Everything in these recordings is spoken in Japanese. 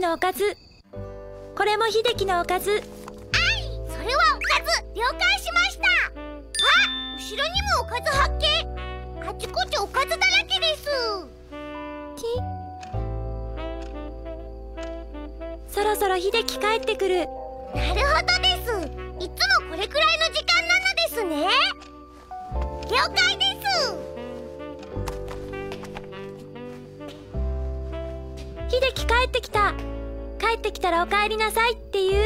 のおかず。これも秀樹のおかず。それはおかず。了解しました。あ後ろにもおかず発見。あちこちおかずだらけです。そろそろ秀樹帰ってくる。なるほどです。いつもこれくらいの時間なのですね。了解ってきたらお帰りなさいっていう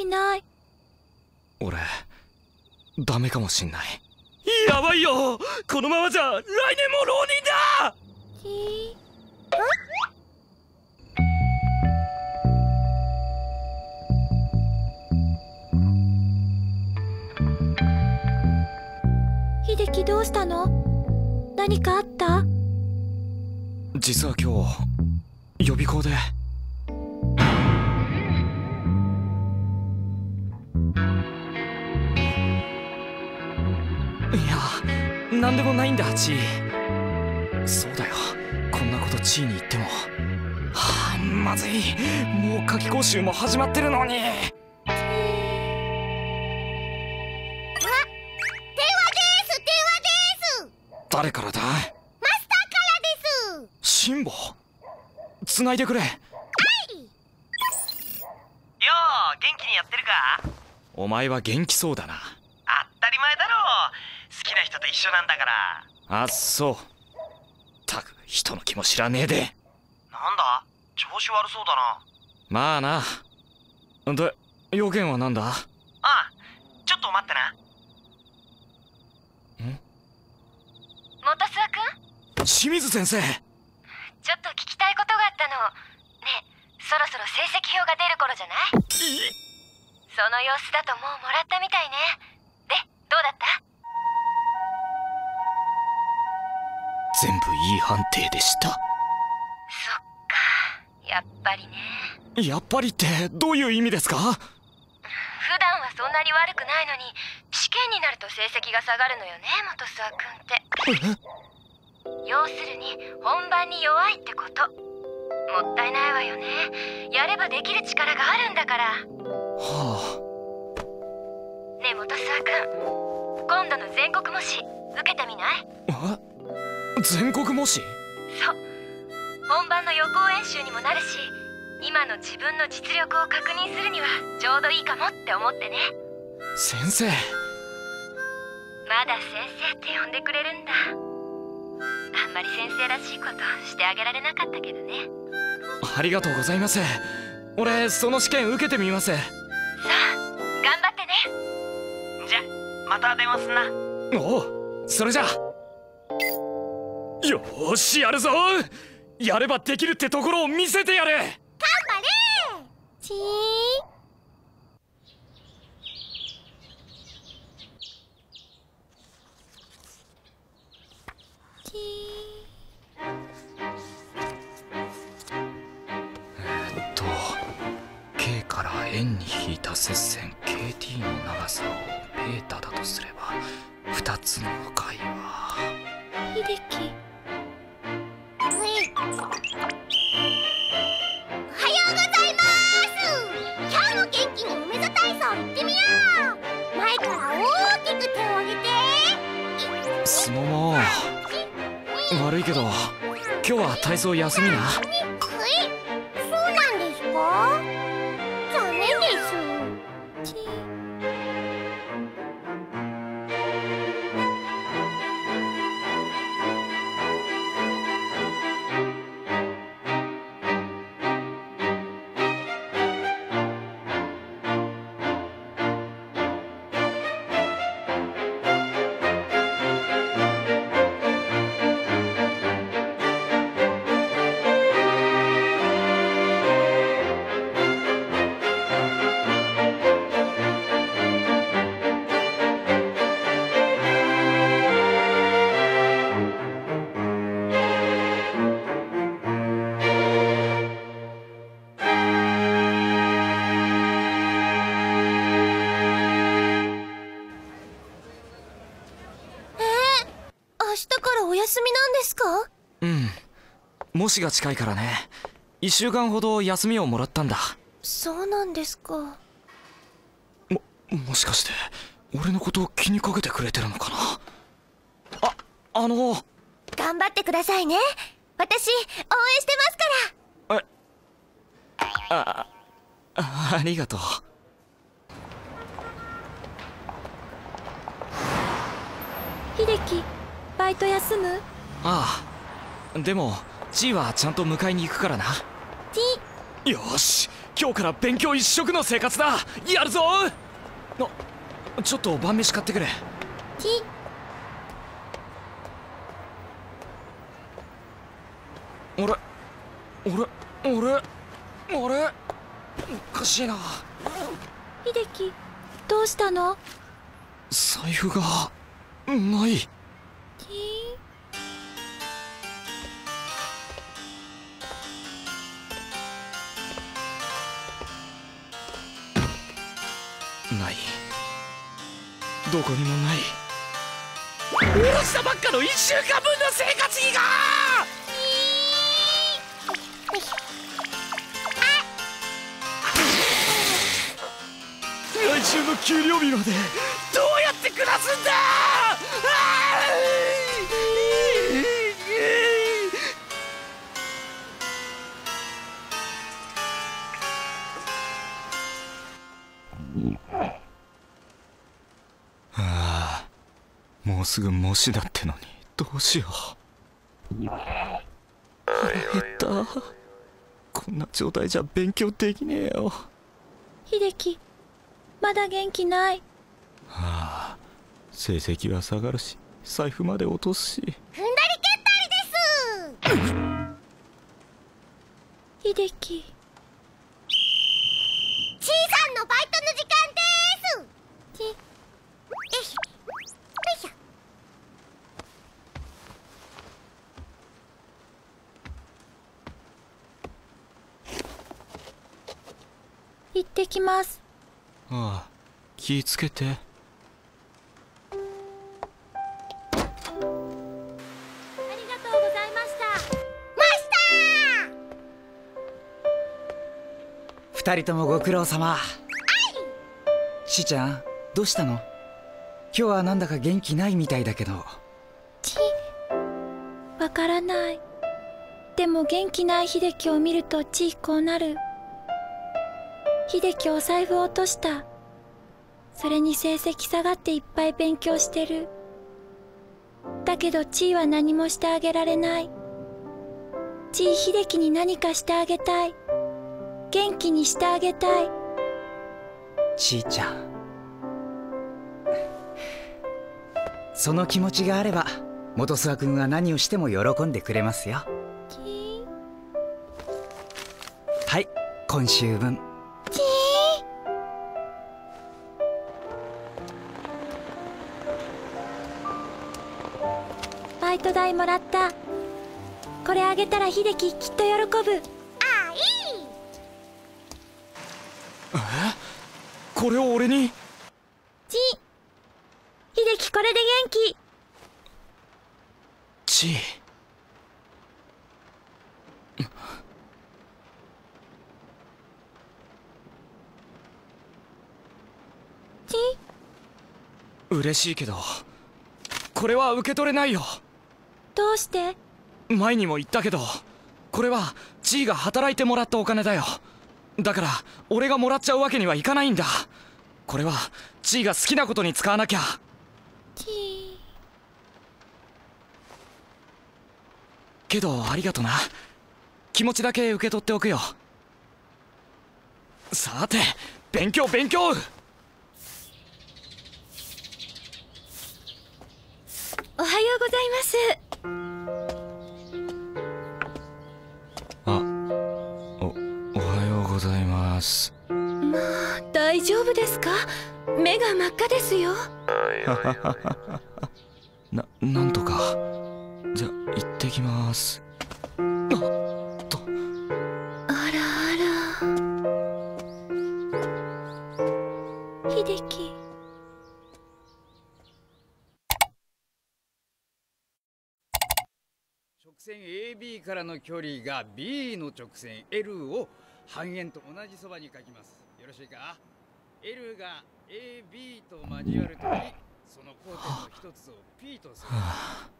気ない。俺ダメかもしんない。やばいよ。このままじゃ来年も浪人だ。ひ秀樹どうしたの？何かあった？実は今日予備校でや何でもないんだチ。ーそうだよ。こんなことチーに言っても。はあまずい。もう夏期講習も始まってるのに。電話です電話です。誰からだ？マスターからです。シンボ繋いでくれ。よう元気にやってるか？お前は元気そうだな。当たり前だろ。好きな人と一緒なんだから。あっそう。たく人の気も知らねえで。なんだ？調子悪そうだな。まあな。で要件は何だ？ああちょっと待ってな。元諏訪くん？清水先生。ちょっと聞きたいことがあったの。ねえそろそろ成績表が出る頃じゃない？その様子だともうもらったみたいね。でどうだった？全部いい判定でした。そっかやっぱりね。やっぱりってどういう意味ですか？普段はそんなに悪くないのに試験になると成績が下がるのよね元諏訪くんって。要するに本番に弱いってこと。もったいないわよね。やればできる力があるんだから。はねえ元諏訪くん。今度の全国模試受けてみない？あえ？全国模試？そう。本番の予行演習にもなるし今の自分の実力を確認するにはちょうどいいかもって思ってね。先生。まだ先生って呼んでくれるんだ。あんまり先生らしいことしてあげられなかったけどね。ありがとうございます。俺その試験受けてみます。さあ頑張ってね。じゃまた電話すんな。おうそれじゃよーしやるぞ。やればできるってところを見せてやる。頑張れ。ちーいけど今日は体操休みな。模試が近いからね。1週間ほど休みをもらったんだ。そうなんですか。ももしかして俺のことを気にかけてくれてるのかな？ああの。頑張ってくださいね。私応援してますから。ああありがとう。秀樹バイト休む？ああでも G はちゃんと迎えに行くからな。T よし。今日から勉強一色の生活だ。やるぞ。あちょっと晩飯買ってくれ。T 俺俺あれおかしいな。秀樹どうしたの？財布がないどこにもない。下ろしたばっかの1週間分の生活費が。来週の給料日まですぐ模試だってのに。どうしよう。腹減った。こんな状態じゃ勉強できねえよ。秀樹まだ元気ない。ああ成績は下がるし財布まで落とすし。踏んだり蹴ったりです。秀樹 C さんのバイトの時間ですちよいしょよいしょ行ってきます。ああ気ぃつけて。ありがとうございました。マスター！二人ともご苦労様。しーちゃんどうしたの？今日はなんだか元気ないみたいだけど。ちわからない。でも元気ない秀樹を見るとちこうなる秀樹お財布落とした。それに成績下がっていっぱい勉強してる。だけどちーは何もしてあげられない。ちー秀樹に何かしてあげたい。元気にしてあげたい。ちーちゃん。その気持ちがあれば元諏訪君は何をしても喜んでくれますよ。はい今週分バイト代もらった。これあげたら秀樹きっと喜ぶ。あいいこれを俺に？ち。秀樹これで元気。ち。ち。嬉しいけどこれは受け取れないよどうして？前にも言ったけどこれはチーが働いてもらったお金だよ。だから俺がもらっちゃうわけにはいかないんだ。これはチーが好きなことに使わなきゃ。ちけどありがとな。気持ちだけ受け取っておくよ。さて勉強勉強。おはようございますます。まあ大丈夫ですか？目が真っ赤ですよ。ななんとか。じゃ行ってきます。あと。あらあら。秀樹。線 AB からの距離が B の直線 L を半円と同じそばに書きます。よろしいか？L が AB と交わるときその交点の一つを P とする。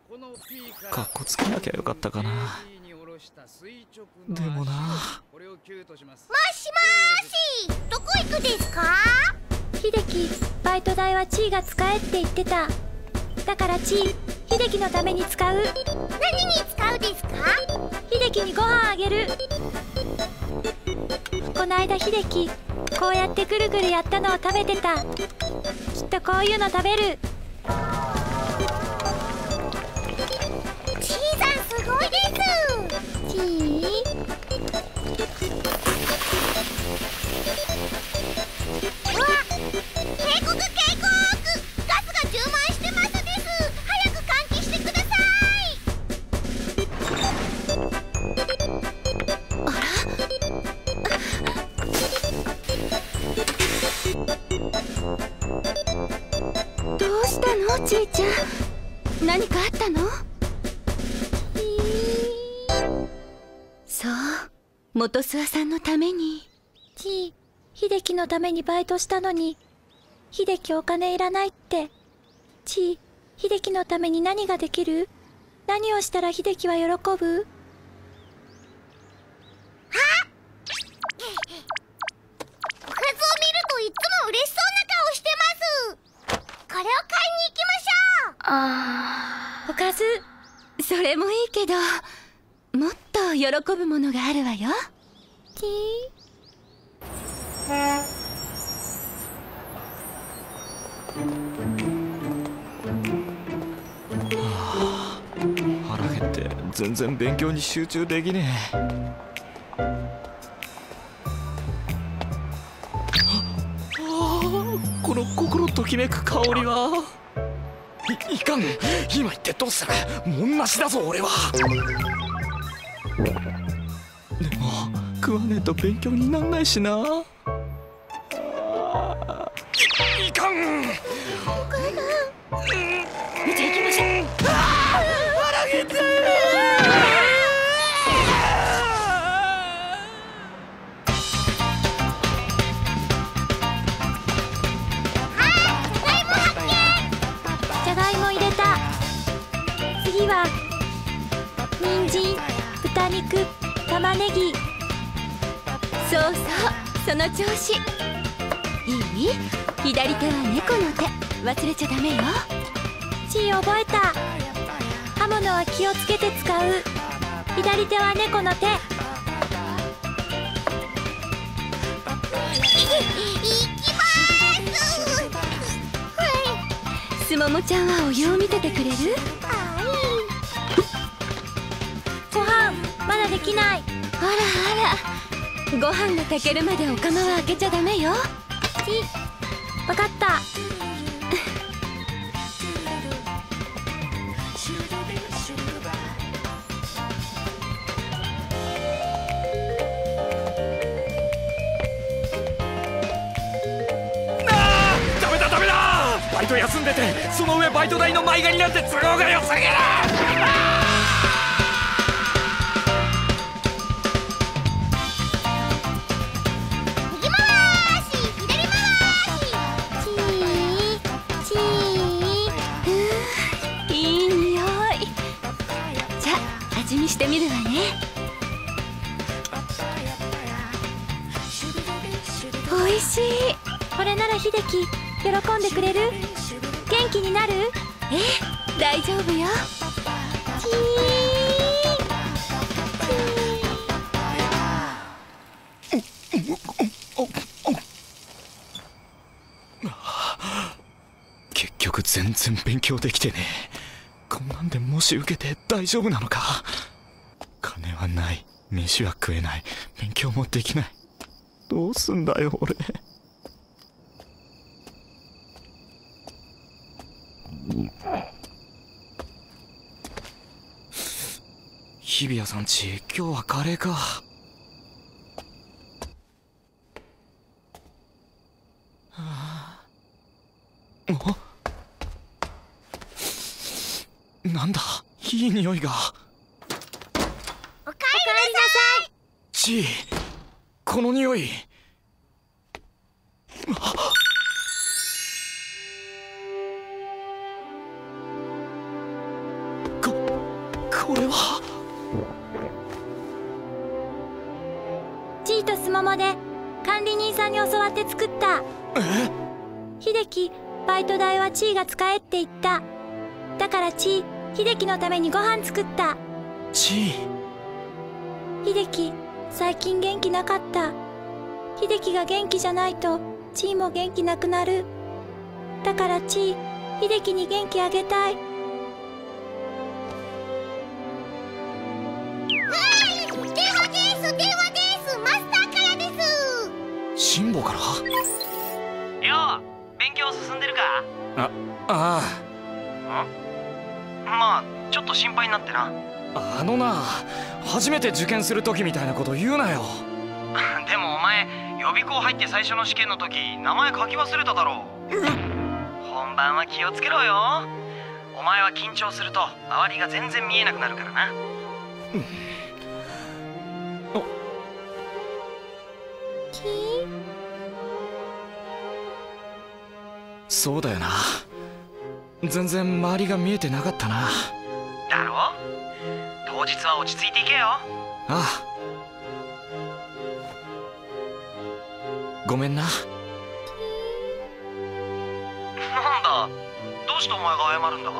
この P からかっこつけなきゃよかったかな。AB に下ろした垂直のでもな。足これを Q とします。もしもーしどこ行くですか？秀樹バイト代は地位が使えって言ってた。だから地位秀樹のために使う。何に使うですか？秀樹にご飯あげるこないだ秀樹こうやってぐるぐるやったのを食べてた。きっとこういうの食べる。ちーさんすごいです。ちー。のためにバイトしたのに秀樹お金いらないって。チー秀樹のために何ができる？何をしたら秀樹は喜ぶ？おかずを見るといつも嬉しそうな顔してます。これを買いに行きましょう。あおかずあそれもいいけどもっと喜ぶものがあるわよ。チー腹減って全然勉強に集中できねえ。ああこの心ときめく香りは。いいかん今言ってどうする。もんなしだぞ俺は。でも食わねえと勉強になんないしな。の調子。いい？左手は猫の手。忘れちゃダメよ。チー覚えた。刃物は気をつけて使う。左手は猫の手。行きまーす。はい。すももちゃんはお湯を見ててくれる？ご飯まだできない。あらあらご飯が炊けるまでお釜は開けちゃダメよ。チーわかった。ダメだダメだ。バイト休んでてその上バイト代の前借りなんて都合が良すぎる味見してみるわね。美味しい。これなら秀樹喜んでくれる？元気になる？ええ大丈夫よ。チー。結局全然勉強できてね。こんなんでもし受けて大丈夫なのか？はない。飯は食えない。勉強もできない。どうすんだよ俺。日比谷さんち今日はカレーか。あなんだ？いい匂いが。ちい。この匂い。ここれは。チーとスモモで管理人さんに教わって作った。え？秀樹バイト代はチーが使えって言った。だからチー秀樹のためにご飯作った。ちい秀樹最近元気なかった。秀樹が元気じゃないとチーも元気なくなる。だからチー秀樹に元気あげたい。はい電話です電話です。マスターからです。辛抱から？よう勉強進んでるか？ああまあちょっと心配になってなああのな初めて受験する時みたいなこと言うなよ。でもお前予備校入って最初の試験の時名前書き忘れただろ。本番は気をつけろよ。お前は緊張すると周りが全然見えなくなるからな。キーそうだよな。全然周りが見えてなかったな日は落ち着いていけよ。ああ。ごめんな。なんだ？どうしてお前が謝るんだ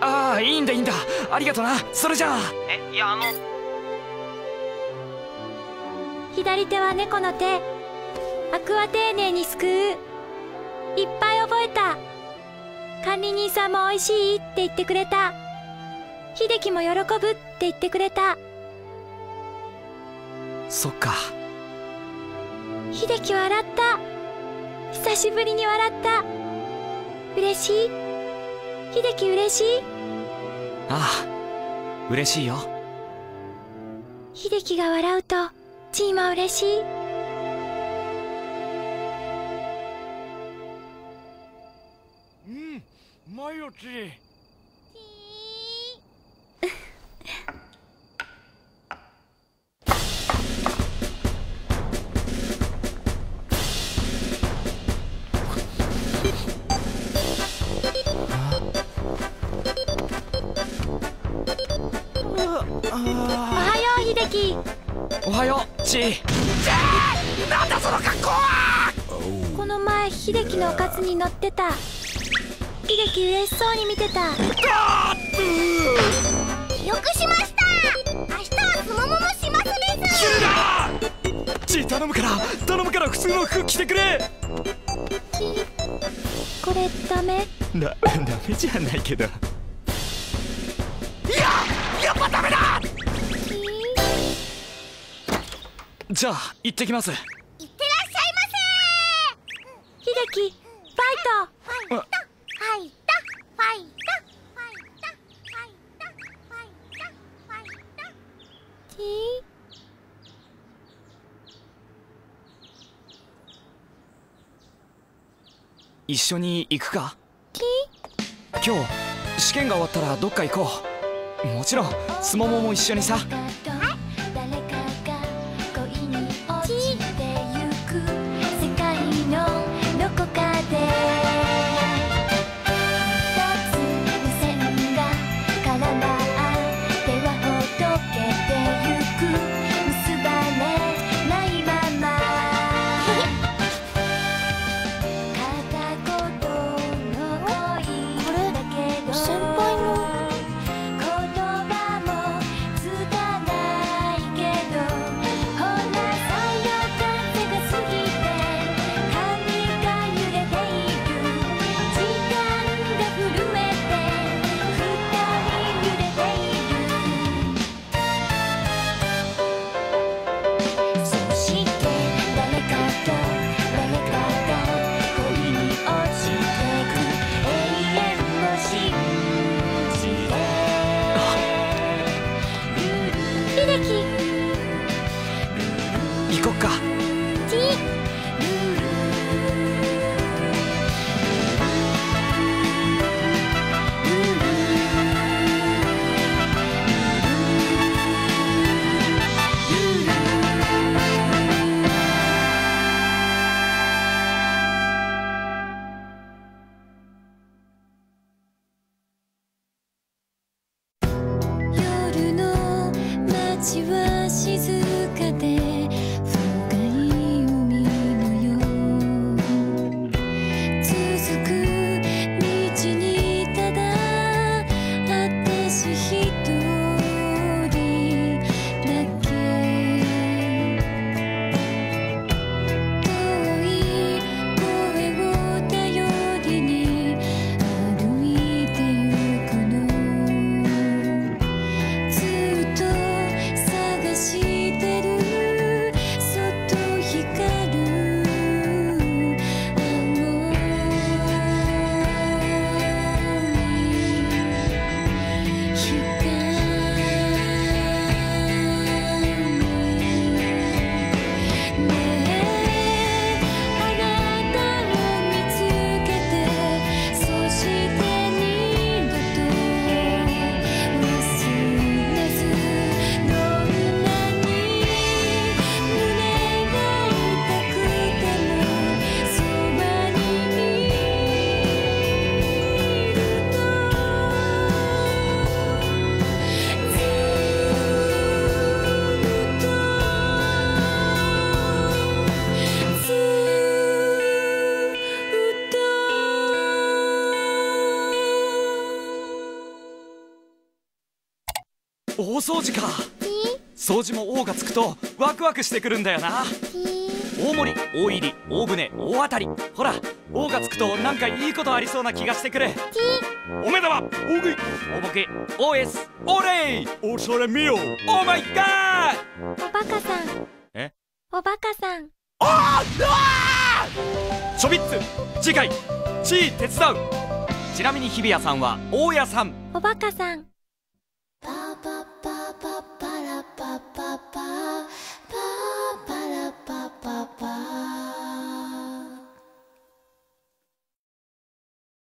ああいいんだいいんだ。ありがとな。それじゃあ。えいやあの。左手は猫の手。アクは丁寧にすくう。いっぱい覚えた。管理人さんも美味しいって言ってくれた秀樹も喜ぶって言ってくれた。そっか。秀樹笑った。久しぶりに笑った。嬉しい？秀樹嬉しい？ああ嬉しいよ。秀樹が笑うとチーも嬉しい。うんマヨチおーこの前秀樹のおかずに乗ってた。秀樹嬉しそうに見てた。よくしました。明日はすもももしますです。チー頼むから頼むから普通の服着てくれ。これダメ？なダメじゃないけどじゃあ行ってきます。いってらっしゃいませ秀樹ファイトファイタファイタファイタファイタファイタファイタファイタキ一緒に行くかキ今日試験が終わったらどっか行こう。もちろん。スモモも一緒にさ大掃除か。掃除も「王」がつくとワクワクしてくるんだよな。大盛り大入り大船大当たり。ほら「王」がつくとなんかいいことありそうな気がしてくる。おめだわ大食い。大ボケ OS オレイおそれ見よオーマイガーおバカさん。え？おバカさん。ちょびっつ。次回地位手伝う。ちなみに日比谷さんは大家さん。おバカさん ba ba ba.